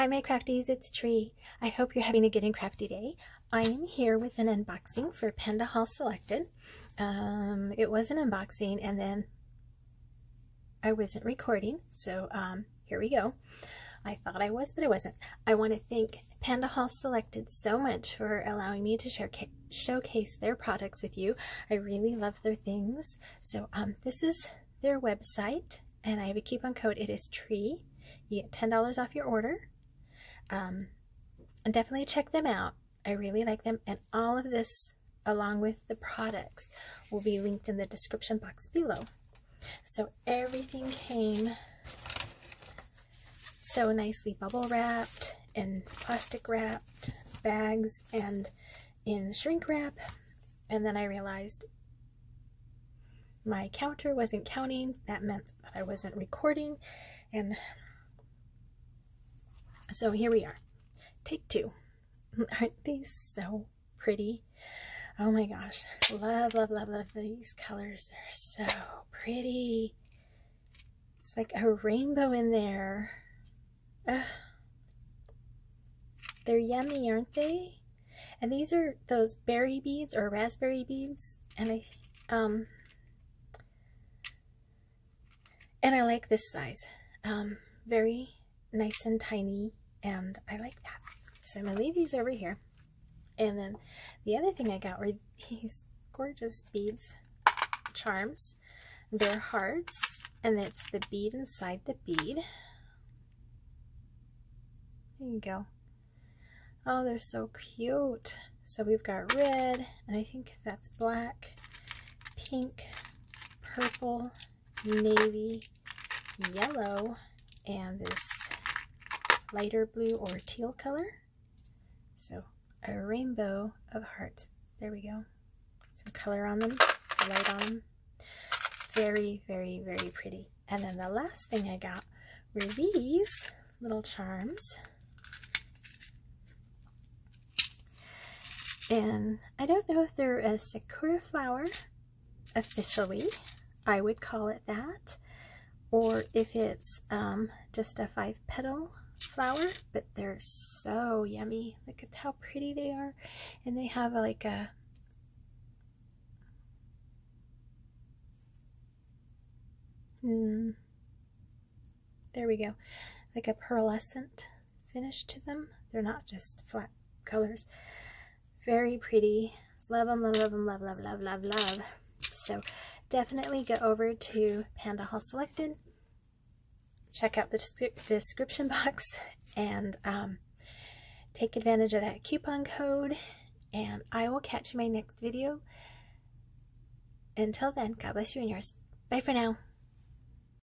Hi, my crafties, it's Tree. I hope you're having a good and crafty day. I am here with an unboxing for PandaHall Selected. Um, it was an unboxing and then I wasn't recording, so um, here we go. I thought I was, but I wasn't. I want to thank PandaHall Selected so much for allowing me to showcase their products with you. I really love their things. So um, this is their website, and I have a coupon code. It is TREE. You get $10 off your order. Um, and definitely check them out. I really like them. And all of this, along with the products, will be linked in the description box below. So everything came so nicely bubble wrapped and plastic wrapped bags and in shrink wrap. And then I realized my counter wasn't counting. That meant that I wasn't recording. And so here we are. Take two. Aren't these so pretty? Oh my gosh. Love, love, love, love these colors. They're so pretty. It's like a rainbow in there. Ugh. They're yummy, aren't they? And these are those berry beads or raspberry beads. And I, um, and I like this size. Um, very nice and tiny and I like that. So I'm to leave these over here. And then the other thing I got were these gorgeous beads, charms. They're hearts, and it's the bead inside the bead. There you go. Oh, they're so cute. So we've got red, and I think that's black, pink, purple, navy, yellow, and this lighter blue or teal color. So a rainbow of hearts. There we go. Some color on them, light on them. Very, very, very pretty. And then the last thing I got were these little charms. And I don't know if they're a sakura flower officially. I would call it that. Or if it's um, just a five petal flower, but they're so yummy. Look at how pretty they are. And they have like a Hmm. There we go. Like a pearlescent finish to them. They're not just flat colors. Very pretty. Love them, love, love them, love, love, love, love, love. So definitely go over to PandaHall Selected check out the description box and um, take advantage of that coupon code. And I will catch you in my next video. Until then, God bless you and yours. Bye for now.